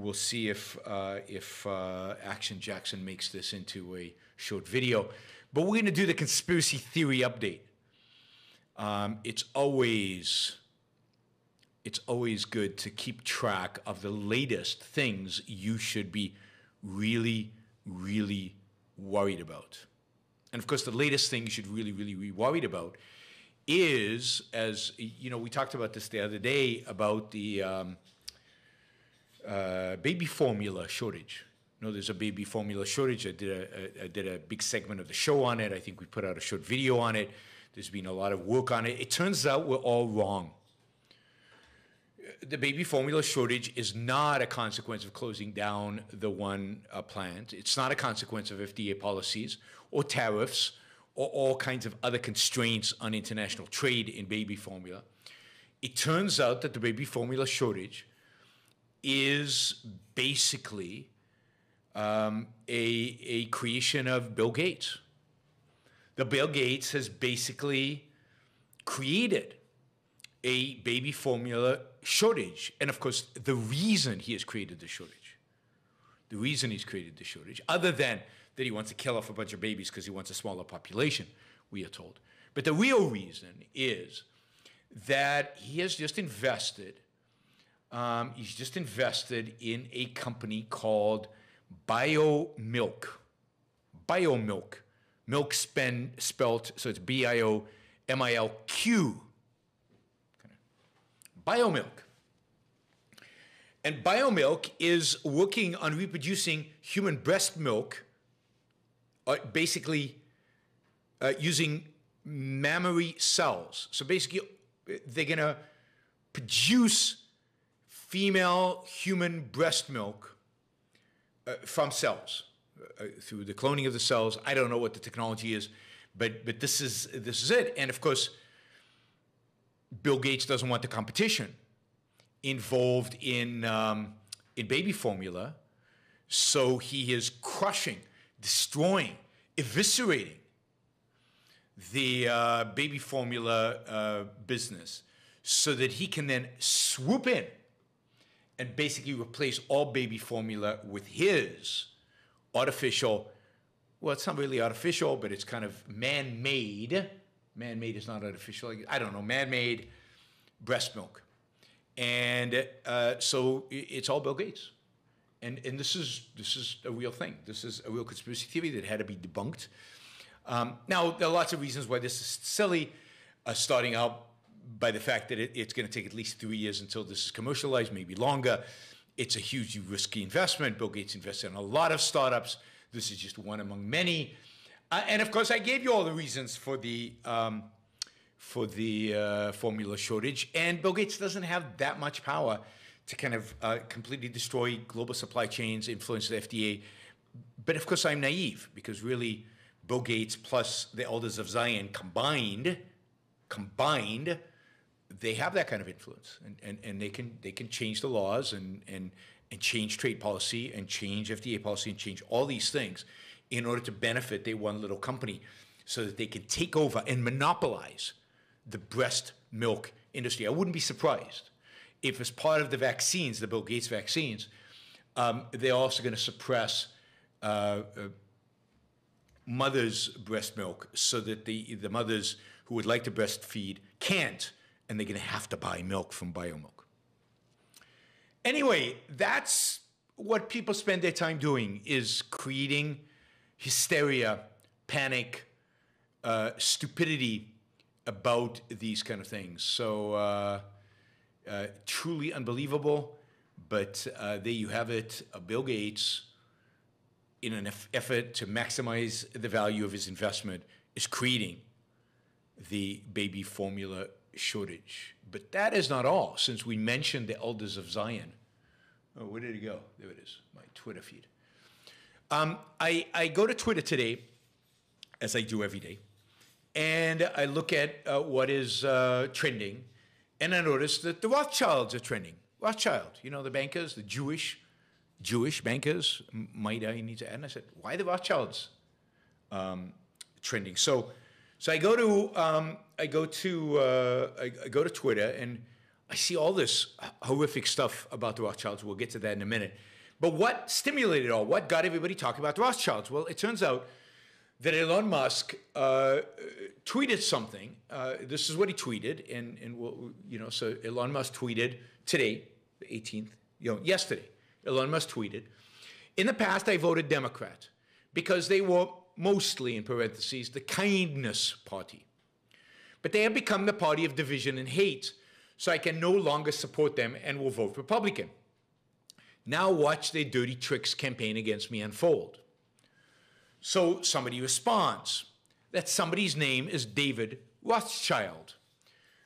we'll see if uh, if uh, Action Jackson makes this into a short video. But we're going to do the conspiracy theory update. Um, it's always it's always good to keep track of the latest things you should be really, really worried about. And of course, the latest thing you should really, really be worried about is, as you know, we talked about this the other day about the um, uh, baby formula shortage. You know, there's a baby formula shortage. I did a, I did a big segment of the show on it. I think we put out a short video on it. There's been a lot of work on it. It turns out we're all wrong the baby formula shortage is not a consequence of closing down the one uh, plant. It's not a consequence of FDA policies or tariffs or all kinds of other constraints on international trade in baby formula. It turns out that the baby formula shortage is basically um, a, a creation of Bill Gates. The Bill Gates has basically created a baby formula shortage. And of course, the reason he has created the shortage, the reason he's created the shortage, other than that he wants to kill off a bunch of babies because he wants a smaller population, we are told. But the real reason is that he has just invested, um, he's just invested in a company called BioMilq. BioMilq. Milk spend, spelt, so it's B I O M I L Q BioMilq. And BioMilq is working on reproducing human breast milk, uh, basically uh, using mammary cells. So basically, they're going to produce female human breast milk uh, from cells uh, through the cloning of the cells. I don't know what the technology is, but but this is this is it. And of course, Bill Gates doesn't want the competition involved in, um, in baby formula. So he is crushing, destroying, eviscerating the uh, baby formula uh, business so that he can then swoop in and basically replace all baby formula with his artificial, well, it's not really artificial, but it's kind of man made man-made is not artificial. I don't know, man-made breast milk, and uh, so it's all Bill Gates, and and this is this is a real thing. This is a real conspiracy theory that had to be debunked. Um, now there are lots of reasons why this is silly, uh, starting out by the fact that it, it's going to take at least three years until this is commercialized, maybe longer. It's a hugely risky investment. Bill Gates invested in a lot of startups. This is just one among many. Uh, and of course, I gave you all the reasons for the um, for the uh, formula shortage. And Bill Gates doesn't have that much power to kind of uh, completely destroy global supply chains, influence the FDA. But of course, I'm naive because really, Bill Gates plus the elders of Zion combined, combined, they have that kind of influence, and, and, and they can they can change the laws and and and change trade policy and change FDA policy and change all these things in order to benefit their one little company so that they can take over and monopolize the breast milk industry. I wouldn't be surprised if, as part of the vaccines, the Bill Gates vaccines, um, they're also going to suppress uh, uh, mothers' breast milk so that the, the mothers who would like to breastfeed can't, and they're going to have to buy milk from BioMilq. Anyway, that's what people spend their time doing is creating hysteria, panic, uh, stupidity about these kind of things. So uh, uh, truly unbelievable. But uh, there you have it. Uh, Bill Gates, in an effort to maximize the value of his investment, is creating the baby formula shortage. But that is not all, since we mentioned the elders of Zion. Oh, where did it go? There it is, my Twitter feed. Um, I, I go to Twitter today, as I do every day, and I look at uh, what is uh, trending, and I notice that the Rothschilds are trending. Rothschild, you know, the bankers, the Jewish, Jewish bankers, might I need to add? And I said, why the Rothschilds um, trending? So, so I go to um, I go to uh, I, go to Twitter and I see all this horrific stuff about the Rothschilds. We'll get to that in a minute. But what stimulated all? What got everybody talking about the Rothschilds? Well, it turns out that Elon Musk uh, tweeted something. Uh, this is what he tweeted, and and we'll, you know, so Elon Musk tweeted today, the 18th, you know, yesterday. Elon Musk tweeted, "In the past, I voted Democrat because they were mostly, in parentheses, the kindness party, but they have become the party of division and hate." So I can no longer support them and will vote Republican. Now watch their dirty tricks campaign against me unfold. So somebody responds. That somebody's name is David Rothschild.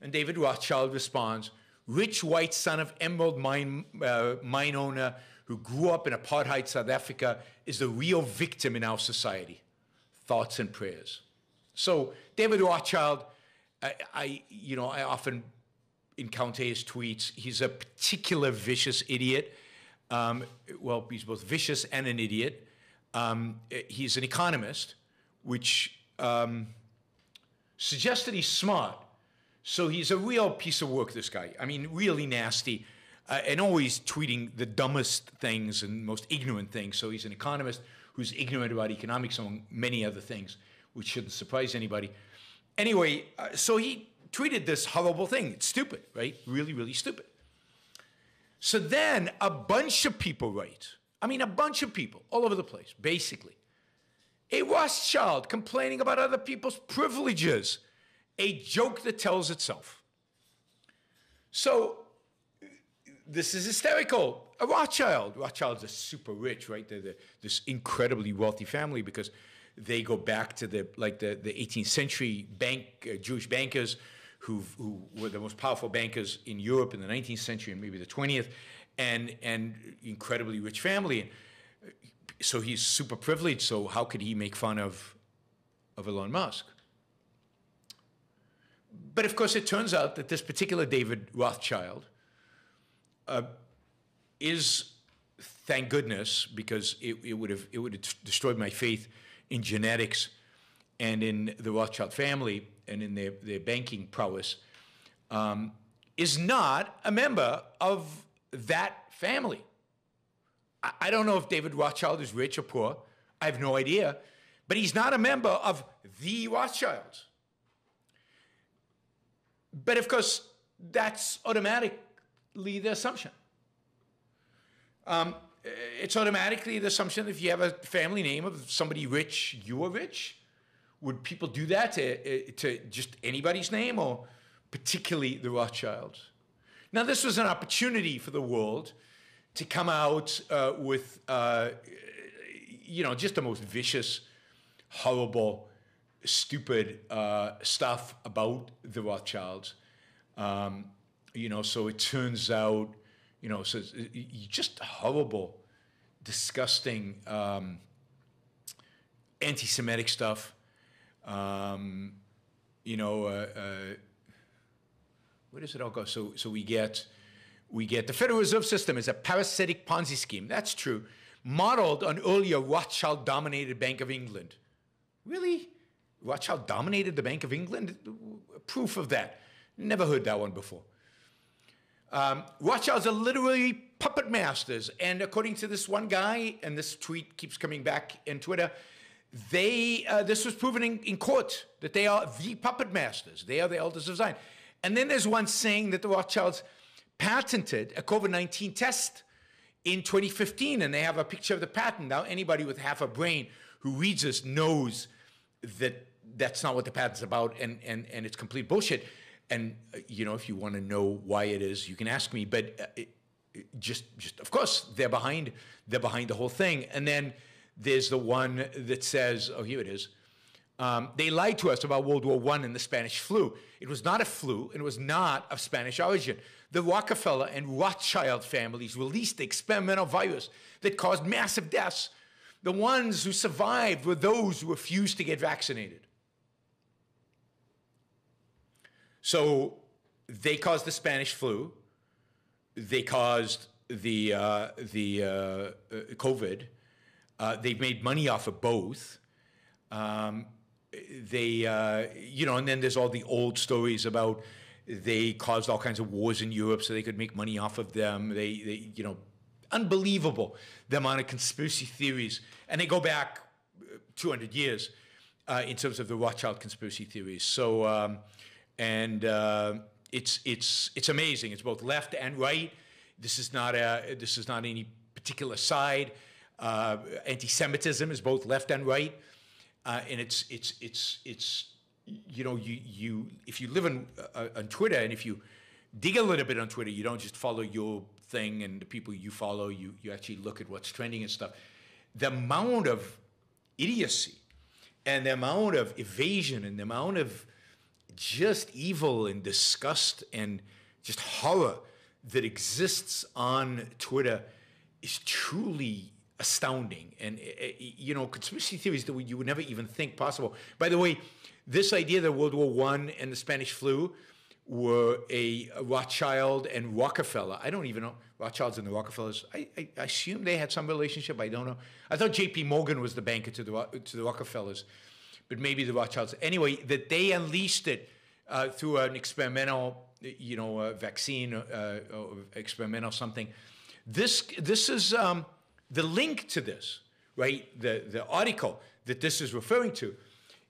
And David Rothschild responds, rich white son of emerald mine, uh, mine owner who grew up in apartheid South Africa is the real victim in our society. Thoughts and prayers. So David Rothschild, I, I you know, I often encounter his tweets. He's a particular vicious idiot. Um, well, he's both vicious and an idiot. Um, he's an economist, which um, suggests that he's smart. So he's a real piece of work, this guy. I mean, really nasty. Uh, and always tweeting the dumbest things and most ignorant things. So he's an economist who's ignorant about economics, among many other things, which shouldn't surprise anybody. Anyway, uh, so he tweeted this horrible thing. It's stupid, right? Really, really stupid. So then a bunch of people write. I mean, a bunch of people all over the place, basically. A Rothschild complaining about other people's privileges. A joke that tells itself. So this is hysterical. A Rothschild. Rothschilds are super rich, right? They're the, this incredibly wealthy family because they go back to the like the, the 18th century bank uh, Jewish bankers who who were the most powerful bankers in Europe in the 19th century and maybe the 20th, and and incredibly rich family. So he's super privileged. So how could he make fun of of Elon Musk? But of course, it turns out that this particular David Rothschild uh, is, thank goodness, because it, it would have it would have destroyed my faith in genetics and in the Rothschild family and in their, their banking prowess, um, is not a member of that family. I, I don't know if David Rothschild is rich or poor. I have no idea. But he's not a member of the Rothschilds. But of course, that's automatically the assumption. Um, it's automatically the assumption if you have a family name of somebody rich, you are rich. Would people do that to, to just anybody's name or particularly the Rothschilds? Now, this was an opportunity for the world to come out uh, with, uh, you know, just the most vicious, horrible, stupid uh, stuff about the Rothschilds. Um, you know, so it turns out, you know, so just horrible, disgusting, um, anti-Semitic stuff. Um, you know, uh, uh, where does it all go? So, so we get, we get the Federal Reserve System is a parasitic Ponzi scheme. That's true, modeled on earlier Rothschild-dominated Bank of England. Really, Rothschild dominated the Bank of England? Proof of that. Never heard that one before. Um, Rothschilds are literally puppet masters, and according to this one guy, and this tweet keeps coming back in Twitter, they, uh, this was proven in, in court that they are the puppet masters. They are the elders of Zion. And then there's one saying that the Rothschilds patented a COVID 19 test in 2015, and they have a picture of the patent. Now, anybody with half a brain who reads this knows that that's not what the patent's about, and, and, and it's complete bullshit. And, uh, you know, if you want to know why it is, you can ask me. But uh, it, it just, just, of course, they're behind, they're behind the whole thing. And then, there's the one that says, oh, here it is. Um, they lied to us about World War I and the Spanish flu. It was not a flu, and it was not of Spanish origin. The Rockefeller and Rothschild families released the experimental virus that caused massive deaths. The ones who survived were those who refused to get vaccinated. So they caused the Spanish flu. They caused the, uh, the uh, uh COVID. Uh, they've made money off of both. Um, they, uh, you know, and then there's all the old stories about they caused all kinds of wars in Europe so they could make money off of them. They, they you know, unbelievable the amount of conspiracy theories, and they go back 200 years uh, in terms of the Rothschild conspiracy theories. So, um, and uh, it's it's it's amazing. It's both left and right. This is not a this is not any particular side. Uh, anti-Semitism is both left and right, uh, and it's it's it's it's you know you you if you live on uh, on Twitter and if you dig a little bit on Twitter, you don't just follow your thing and the people you follow. You you actually look at what's trending and stuff. The amount of idiocy and the amount of evasion and the amount of just evil and disgust and just horror that exists on Twitter is truly astounding. And, eh, eh, you know, conspiracy theories that you would never even think possible. By the way, this idea that World War I and the Spanish flu were a Rothschild and Rockefeller. I don't even know Rothschilds and the Rockefellers. I, I, I assume they had some relationship. I don't know. I thought J.P. Morgan was the banker to the to the Rockefellers, but maybe the Rothschilds. Anyway, that they unleashed it uh, through an experimental, you know, uh, vaccine, uh, or experimental something. This this is um, the link to this, right? The the article that this is referring to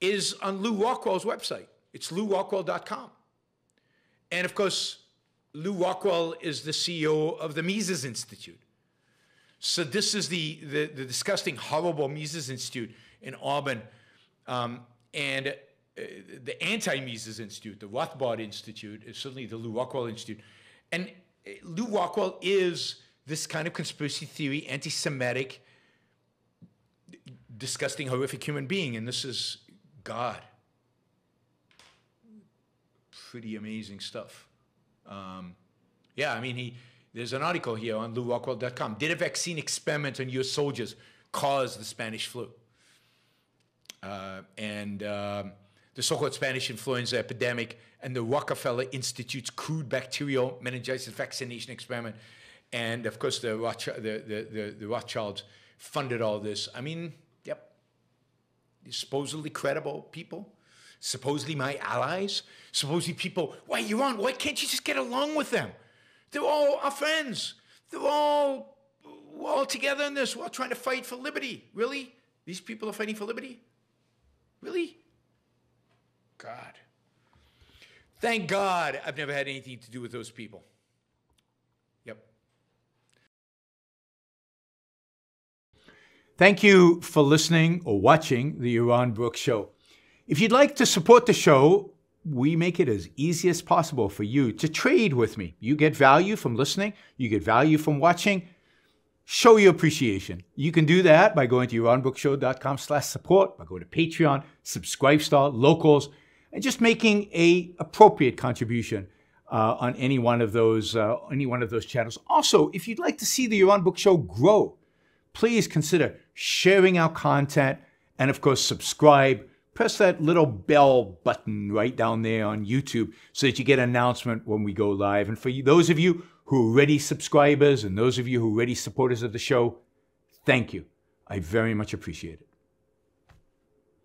is on Lew Rockwell's website. It's lewrockwell.com. And of course, Lew Rockwell is the CEO of the Mises Institute. So this is the, the, the disgusting, horrible Mises Institute in Auburn. Um, and uh, the anti-Mises Institute, the Rothbard Institute, certainly the Lew Rockwell Institute. And uh, Lew Rockwell is this kind of conspiracy theory, anti-Semitic, disgusting, horrific human being. And this is God pretty amazing stuff. Um, yeah, I mean, he there's an article here on lewrockwell.com. Did a vaccine experiment on U.S. soldiers cause the Spanish flu? Uh, and um, the so-called Spanish influenza epidemic and the Rockefeller Institute's crude bacterial meningitis vaccination experiment. And of course, the, the, the, the, the Rothschilds funded all this. I mean, yep, supposedly credible people supposedly my allies, supposedly people, why you on? Why can't you just get along with them? They're all our friends. They're all we're all together in this. We're all trying to fight for liberty. Really? These people are fighting for liberty? Really? God. Thank God I've never had anything to do with those people. Yep. Thank you for listening or watching the Yaron Brook Show. If you'd like to support the show, we make it as easy as possible for you to trade with me. You get value from listening, you get value from watching. Show your appreciation. You can do that by going to yaronbrookshow.com slash support, by going to Patreon, Subscribestar, Locals, and just making a appropriate contribution uh, on any one of those uh, any one of those channels. Also, if you'd like to see the Yaron Brook Show grow, please consider sharing our content and, of course, subscribe press that little bell button right down there on YouTube so that you get an announcement when we go live. And for you, those of you who are already subscribers and those of you who are already supporters of the show, thank you. I very much appreciate it.